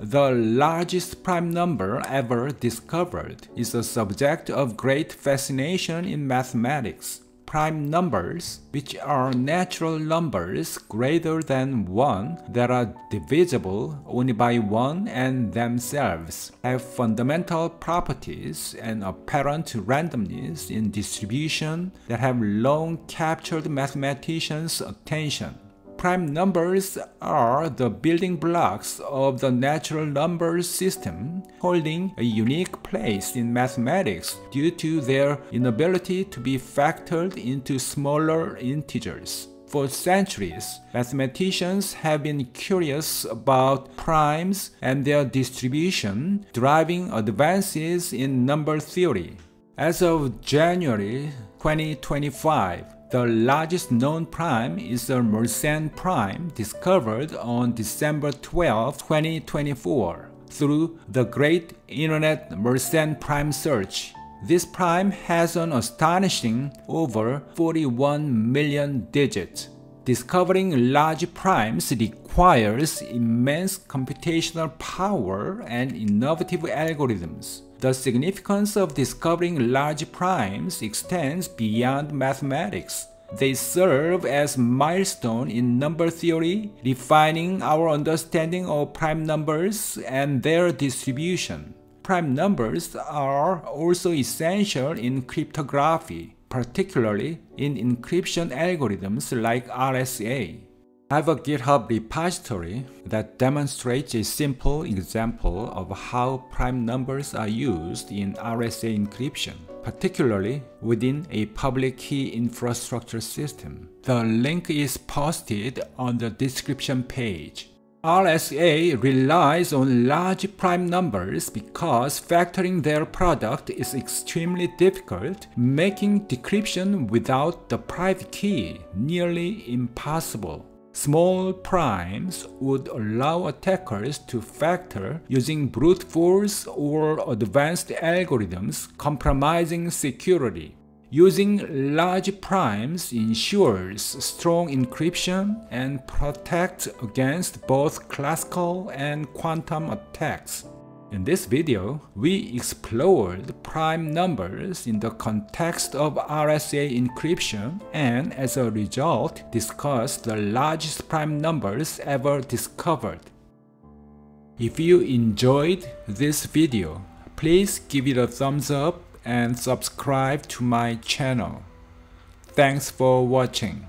The largest prime number ever discovered is a subject of great fascination in mathematics. Prime numbers, which are natural numbers greater than 1 that are divisible only by 1 and themselves, have fundamental properties and apparent randomness in distribution that have long captured mathematicians' attention. Prime numbers are the building blocks of the natural numbers system, holding a unique place in mathematics due to their inability to be factored into smaller integers. For centuries, mathematicians have been curious about primes and their distribution, driving advances in number theory. As of January 2025, the largest known prime is the Mersenne prime discovered on December 12, 2024 through the Great Internet Mersenne Prime Search. This prime has an astonishing over 41 million digits. Discovering large primes requires immense computational power and innovative algorithms. The significance of discovering large primes extends beyond mathematics. They serve as milestone in number theory, refining our understanding of prime numbers and their distribution. Prime numbers are also essential in cryptography, particularly in encryption algorithms like RSA. I have a GitHub repository that demonstrates a simple example of how prime numbers are used in RSA encryption, particularly within a public key infrastructure system. The link is posted on the description page. RSA relies on large prime numbers because factoring their product is extremely difficult, making decryption without the private key nearly impossible. Small primes would allow attackers to factor using brute force or advanced algorithms compromising security. Using large primes ensures strong encryption and protects against both classical and quantum attacks. In this video, we explored prime numbers in the context of RSA encryption and as a result discussed the largest prime numbers ever discovered. If you enjoyed this video, please give it a thumbs up and subscribe to my channel. Thanks for watching.